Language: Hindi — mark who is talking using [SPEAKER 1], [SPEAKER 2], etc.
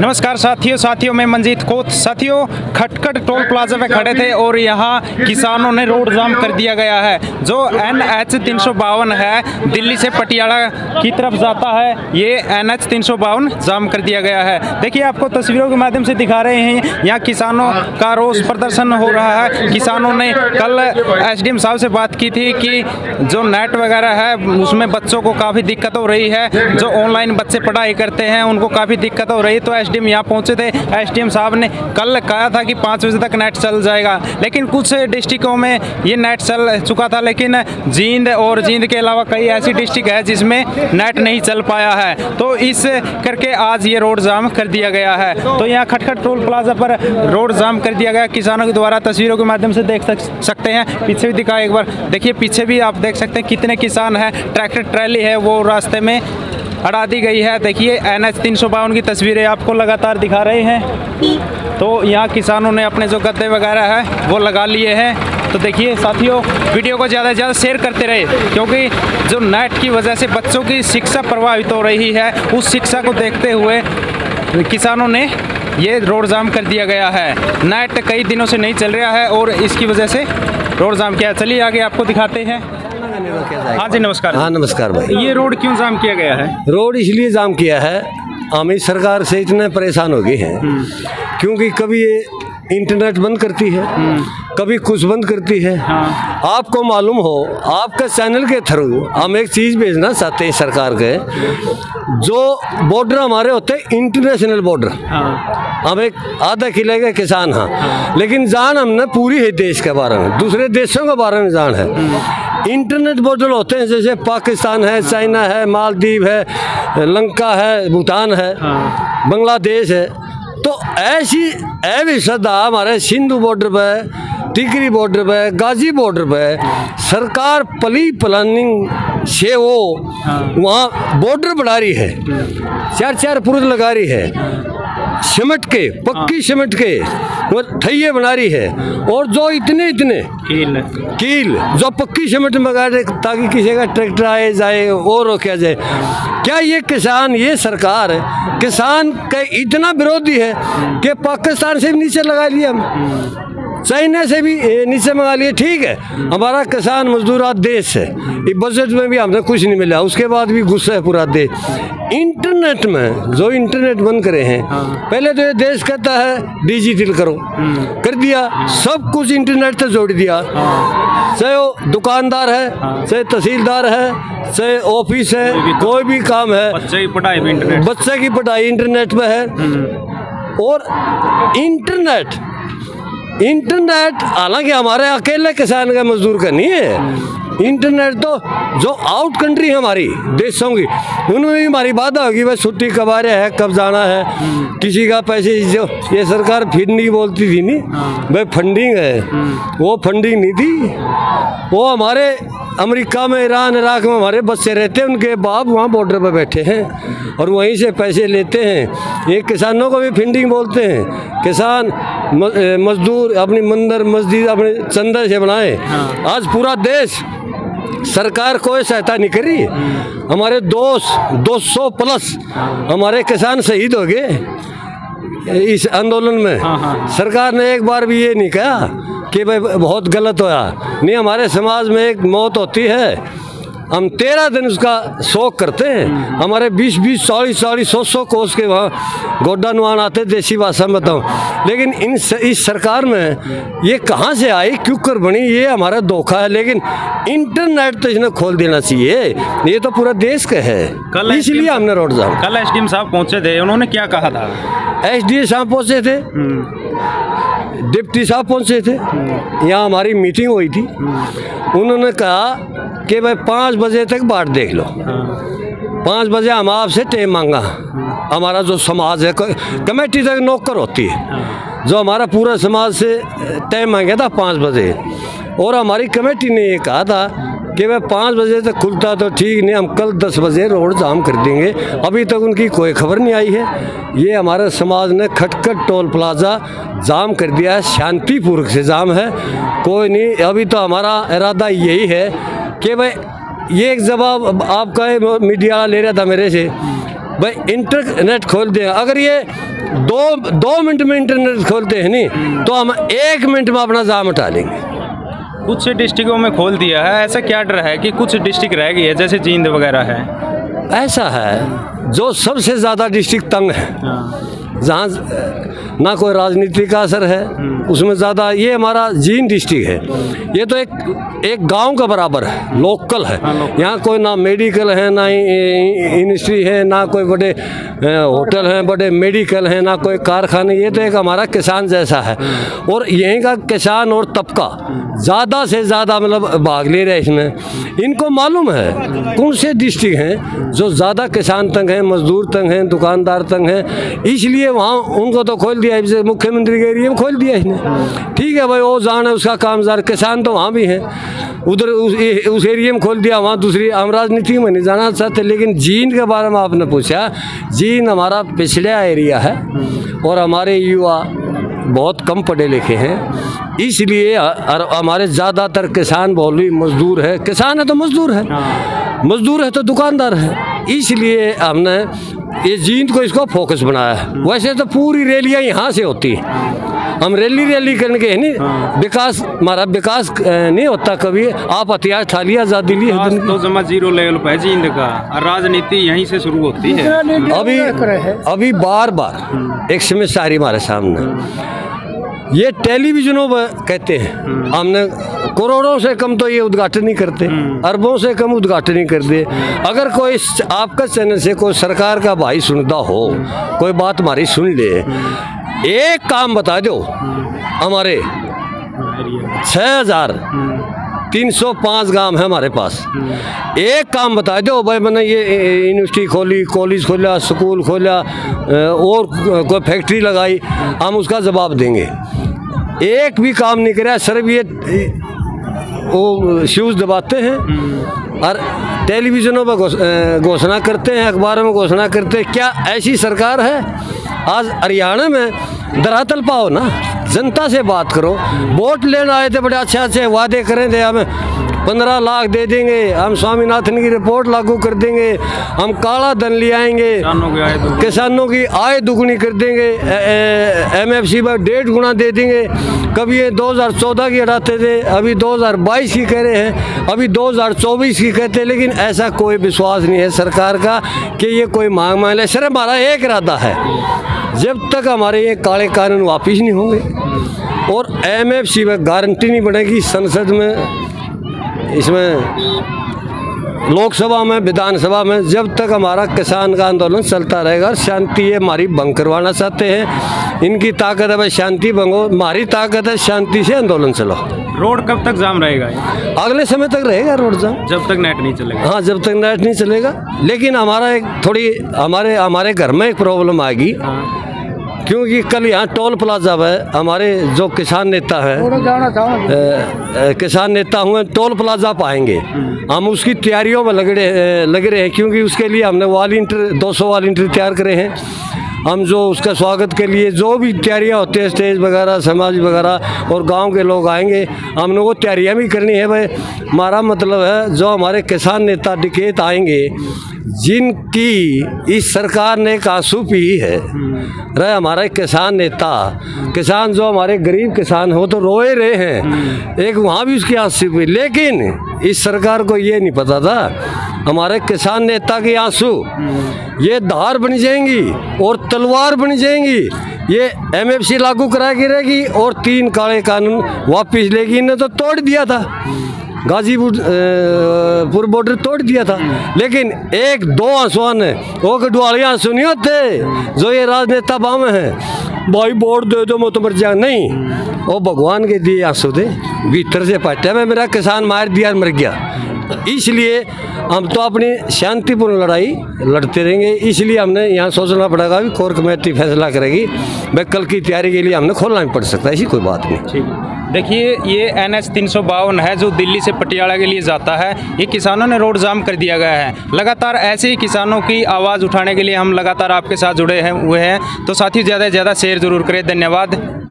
[SPEAKER 1] नमस्कार साथियों साथियों, मैं मंजीत कोत। साथियों, खटखट टोल प्लाजा पे खड़े थे और यहाँ किसानों ने रोड जाम कर दिया गया है, जो एन एच तीन है, दिल्ली से पटियाला की तरफ़ जाता है, ये एन एच तीन जाम कर दिया गया है। देखिए, आपको तस्वीरों के माध्यम से दिखा रहे हैं, यहाँ किसानों का रोष प्रदर्शन हो रहा है। किसानों ने कल एसडीएम साहब से बात की थी कि जो नेट वगैरह है, उसमें बच्चों को काफ़ी दिक्कत हो रही है, जो ऑनलाइन बच्चे पढ़ाई करते हैं, उनको काफ़ी दिक्कत हो रही। तो एसडीएम यहाँ पहुँचे थे। एसडीएम साहब ने कल कहा था कि पाँच बजे तक नेट चल जाएगा। लेकिन कुछ डिस्ट्रिक्टों में ये नेट चल चुका था, लेकिन जींद और जींद के अलावा कई ऐसी डिस्ट्रिक्ट है जिसमें नेट नहीं चल पाया है। तो इस करके आज ये रोड जाम कर दिया गया है। तो यहाँ खटखट टोल प्लाजा पर रोड जाम कर दिया गया। किसानों के द्वारा तस्वीरों के माध्यम से देख सक- सकते हैं। पीछे भी दिखा एक बार। देखिए, पीछे भी आप देख सकते हैं कितने किसान हैं। ट्रैक्टर ट्रैली है, वो रास्ते में अड़ा दी गई है। देखिए एन एच तीन सौ बावन की तस्वीरें आपको लगातार दिखा रहे हैं। तो यहाँ किसानों ने अपने जो गद्दे वगैरह है, वो लगा लिए हैं। तो देखिए साथियों, वीडियो को ज़्यादा से ज़्यादा शेयर करते रहे, क्योंकि जो नेट की वजह से बच्चों की शिक्षा प्रभावित हो रही है, उस शिक्षा को देखते हुए किसानों ने ये रोड जाम कर दिया गया है। नेट कई दिनों से नहीं चल रहा है और इसकी वजह से रोड जाम किया। चलिए आगे आपको दिखाते हैं। हाँ जी नमस्कार।
[SPEAKER 2] हाँ नमस्कार भाई।
[SPEAKER 1] ये रोड क्यों जाम किया गया है?
[SPEAKER 2] रोड इसलिए जाम किया है अमित सरकार से इतने परेशान हो गए हैं क्योंकि कभी ये इंटरनेट बंद करती है कभी कुछ बंद करती है। हाँ। आपको मालूम हो आपके चैनल के थ्रू हम एक चीज़ भेजना चाहते हैं सरकार के जो बॉर्डर हमारे होते हैं इंटरनेशनल बॉर्डर। हम एक आधा किले के किसान हैं लेकिन जान हमने पूरी है देश के बारे में दूसरे देशों के बारे में जान है। इंटरनेट बॉर्डर होते हैं जैसे पाकिस्तान है चाइना है मालदीव है लंका है भूटान है बांग्लादेश है। तो ऐसी अविश्वता हमारे सिंधु बॉर्डर पर टिकरी बॉर्डर पर गाजी बॉर्डर पर सरकार पली प्लानिंग से वो वहाँ बॉर्डर बढ़ा रही है। चार चार पुरुष लगा रही है। सीमेंट के पक्की सीमेंट के वो थैये बना रही है। और जो इतने इतने।
[SPEAKER 1] कील।
[SPEAKER 2] कील जो पक्की सीमेंट मंगा रहे ताकि किसी का ट्रैक्टर आए जाए और रोका जाए। क्या ये किसान ये सरकार किसान का इतना विरोधी है कि पाकिस्तान से नीचे लगा लिया हम? चाइना से भी नीचे मंगा लिए ठीक है। हमारा किसान मजदूर आज देश है। ये बजट में भी हमने कुछ नहीं मिला। उसके बाद भी गुस्सा है पूरा देश। इंटरनेट में जो इंटरनेट बंद करे हैं पहले तो ये देश कहता है डिजिटल करो। कर दिया। सब कुछ इंटरनेट से जोड़ दिया। चाहे वो दुकानदार है चाहे तहसीलदार है चाहे ऑफ़िस है कोई भी काम है।
[SPEAKER 1] बच्चे की पढ़ाई भी इंटरनेट
[SPEAKER 2] बच्चे की पढ़ाई इंटरनेट पे है। और इंटरनेट इंटरनेट हालाँकि हमारे अकेले किसान का मजदूर का नहीं है। इंटरनेट तो जो आउट कंट्री है हमारी देशों की उनमें भी हमारी बाधा होगी भाई छुट्टी कब आ रहा है कब जाना है। किसी का पैसे जो ये सरकार फिर नहीं बोलती थी नहीं भाई फंडिंग है। वो फंडिंग नहीं थी। वो हमारे अमेरिका में ईरान इराक में हमारे बच्चे रहते हैं उनके बाप वहाँ बॉर्डर पर बैठे हैं और वहीं से पैसे लेते हैं। ये किसानों को भी फिंडिंग बोलते हैं। किसान मजदूर अपनी मंदिर मस्जिद अपने चंदा से बनाए। आज पूरा देश सरकार कोई सहायता नहीं करी हमारे दोस्त 200 प्लस हमारे किसान शहीद हो गए। इस आंदोलन में सरकार ने एक बार भी ये नहीं कहा कि भाई बहुत गलत होया। नहीं हमारे समाज में एक मौत होती है। हम तेरह दिन उसका शोक करते हैं। हमारे बीस बीस चालीस चालीस सौ सौ कोस के वहाँ गोड्डा नुआन आते देसी भाषा में बताऊँ। लेकिन इन स, इस सरकार में ये कहाँ से आई? क्यों कर बनी? ये हमारा धोखा है। लेकिन इंटरनेट तो इसने खोल देना चाहिए। ये तो पूरा देश का है।
[SPEAKER 1] कल
[SPEAKER 2] इसलिए हमने रोड जाम।
[SPEAKER 1] कल एसडीएम साहब पहुँचे थे। उन्होंने क्या कहा था?
[SPEAKER 2] एस साहब पहुँचे थे। डिप्टी साहब पहुँचे थे। यहाँ हमारी मीटिंग हुई थी। उन्होंने कहा कि भाई पाँच बजे तक बाट देख लो। पाँच बजे हम आपसे टाइम मांगा। हमारा जो समाज है कमेटी तक नौकर होती है। जो हमारा पूरा समाज से टाइम मांगा था पाँच बजे। और हमारी कमेटी ने ये कहा था कि भाई पाँच बजे तक खुलता तो ठीक नहीं, हम कल दस बजे रोड जाम कर देंगे। अभी तक उनकी कोई खबर नहीं आई है। ये हमारे समाज ने खटखट टोल प्लाजा जाम कर दिया है। शांतिपूर्वक से जाम है। कोई नहीं, अभी तो हमारा इरादा यही है कि भाई, ये एक जवाब आपका मीडिया वाला ले रहा था मेरे से, भाई, इंटरनेट खोल दिया अगर ये दो दो मिनट में इंटरनेट खोलते हैं नहीं तो हम एक मिनट में अपना जाम हटा लेंगे
[SPEAKER 1] कुछ डिस्ट्रिक्टों में खोल दिया है। ऐसा क्या डर है कि कुछ डिस्ट्रिक्ट रह गई है जैसे जींद वगैरह है?
[SPEAKER 2] ऐसा है जो सबसे ज़्यादा डिस्ट्रिक्ट तंग है। जहाँ ना कोई राजनीति का असर है उसमें ज़्यादा ये हमारा जीन डिस्ट्रिक्ट है। ये तो एक एक गाँव का बराबर है लोकल है। यहाँ कोई ना मेडिकल है ना इंडस्ट्री है ना कोई बड़े होटल हैं बड़े मेडिकल हैं ना कोई कारखाने ये तो एक हमारा किसान जैसा है। और यहीं का किसान और तबका ज़्यादा से ज़्यादा मतलब भाग ले रहे हैं इसमें। इनको मालूम है कौन से डिस्ट्रिक्ट हैं जो ज़्यादा किसान तंग हैं मजदूर तंग हैं दुकानदार तंग हैं इसलिए वहाँ उनको तो खोल दिया जैसे मुख्यमंत्री के एरिया में खोल दिया इसने ठीक है भाई वो जान है उसका कामजार किसान तो वहाँ भी हैं। उधर उस, ए- उस एरिया में खोल दिया वहाँ दूसरी हम राजनीति में नहीं जाना चाहते लेकिन जीन के बारे में आपने पूछा जीन हमारा पिछड़ा एरिया है और हमारे युवा बहुत कम पढ़े लिखे हैं। इसलिए हमारे ज़्यादातर किसान बोली मजदूर है। किसान है तो मजदूर है। मजदूर है तो दुकानदार है। इसलिए हमने ये जींद को इसको फोकस बनाया है। वैसे तो पूरी रैलियाँ यहाँ से होती हम रैली रैली करने के नहीं विकास हमारा विकास नहीं होता कभी। आप हथियार ठा लिया आज़ादी ली
[SPEAKER 1] तो जमा ज़ीरो लेवल पे जींद का। राजनीति यहीं से शुरू होती है।
[SPEAKER 2] अभी अभी बार बार एक समस्या आ रही हमारे सामने। ये टेलीविजनों पर कहते हैं। हमने करोड़ों से कम तो ये उद्घाटन ही करते अरबों से कम उद्घाटन नहीं करते। अगर कोई आपका चैनल से कोई सरकार का भाई सुनता हो कोई बात हमारी सुन ले एक काम बता दो हमारे छः हज़ार तीन सौ पाँच गाँव है हमारे पास। एक काम बता दो भाई मैंने ये यूनिवर्सिटी खोली, कॉलेज खोला, स्कूल खोला और कोई फैक्ट्री लगाई, हम उसका जवाब देंगे। एक भी काम नहीं कराया सिर्फ़ ये वो शूज़ दबाते हैं और टेलीविज़नों पर घोष- घोषणा करते हैं, अखबारों में घोषणा करते हैं। क्या ऐसी सरकार है? आज हरियाणा में धरातल पाओ ना। जनता से बात करो। वोट लेने आए थे बड़े अच्छे अच्छे वादे करें थे। हमें पंद्रह लाख दे देंगे। हम स्वामीनाथन की रिपोर्ट लागू कर देंगे। हम काला धन ले आएँगे।
[SPEAKER 1] किसानों के आए
[SPEAKER 2] किसानों की आय दुगनी कर देंगे। एम एफ़ सी पर डेढ़ गुना दे देंगे। कभी ये 2014 की हटाते थे अभी 2022 की कह रहे हैं। अभी 2024 की कहते हैं लेकिन ऐसा कोई विश्वास नहीं है सरकार का कि ये कोई मांग मांग ले। सिर्फ़ हमारा एक इरादा है। जब तक हमारे ये काले कानून वापिस नहीं होंगे और एम एफ़ सी में गारंटी नहीं बनेगी संसद में इसमें लोकसभा में विधानसभा में जब तक हमारा किसान का आंदोलन चलता रहेगा और शांति ये हमारी भंग करवाना चाहते हैं इनकी ताकत है भाई शांति भंगो हमारी ताकत है शांति से आंदोलन चलो
[SPEAKER 1] रोड कब तक जाम रहेगा?
[SPEAKER 2] अगले समय तक रहेगा रोड जाम।
[SPEAKER 1] जब तक नेट नहीं चलेगा।
[SPEAKER 2] हाँ जब तक नेट नहीं चलेगा लेकिन हमारा एक थोड़ी हमारे हमारे घर में एक प्रॉब्लम आएगी।
[SPEAKER 1] हाँ।
[SPEAKER 2] क्योंकि कल यहाँ टोल प्लाजा है हमारे जो किसान नेता है किसान नेता हुए टोल प्लाजा पाएँगे हम उसकी तैयारियों में लग रहे लग रहे हैं क्योंकि उसके लिए हमने वॉल्टियर 200 वॉल्टियर तैयार करे हैं। हम जो उसका स्वागत के लिए जो भी तैयारियाँ होती है स्टेज वगैरह समाज वगैरह और गाँव के लोग आएँगे हमने वो तैयारियाँ भी करनी है भाई। हमारा मतलब है जो हमारे किसान नेता डिकेत आएँगे जिनकी इस सरकार ने एक आँसू पी है, रहे हमारा किसान नेता, किसान जो हमारे गरीब किसान हो तो रोए रहे हैं। एक वहाँ भी उसकी आँसू पी, लेकिन इस सरकार को ये नहीं पता था, हमारे किसान नेता की आँसू, ये धार बन जाएँगी और तलवार बन जाएँगी। ये एमएफसी लागू करा रहेगी और तीन काले कानून वापिस लेगी, इन्हें तो तोड़ दिया था। गाजीपुर पुर बॉर्डर तोड़ दिया था। लेकिन एक, दो आसवान है। वो आँसू नहीं होते जो ये राजनेता बाम है। भाई बोर्ड दे दो, मैं जा नहीं। वो भगवान के दिए आँसू थे भीतर से पाटे में मेरा किसान मार दिया मर गया। इसलिए हम तो अपनी शांतिपूर्ण लड़ाई लड़ते रहेंगे। इसलिए हमने यहाँ सोचना पड़ेगा भी कोर कमेटी फैसला करेगी। भाई कल की तैयारी के लिए हमने खोलना भी पड़ सकता है, ऐसी कोई बात नहीं।
[SPEAKER 1] ठीक। है देखिए, ये एन एच तीन है जो दिल्ली से पटियाला के लिए जाता है। ये किसानों ने रोड जाम कर दिया गया है। लगातार ऐसे ही किसानों की आवाज़ उठाने के लिए हम लगातार आपके साथ जुड़े हैं, हुए हैं। तो साथियों ज़्यादा से ज़्यादा शेयर ज़रूर करें। धन्यवाद।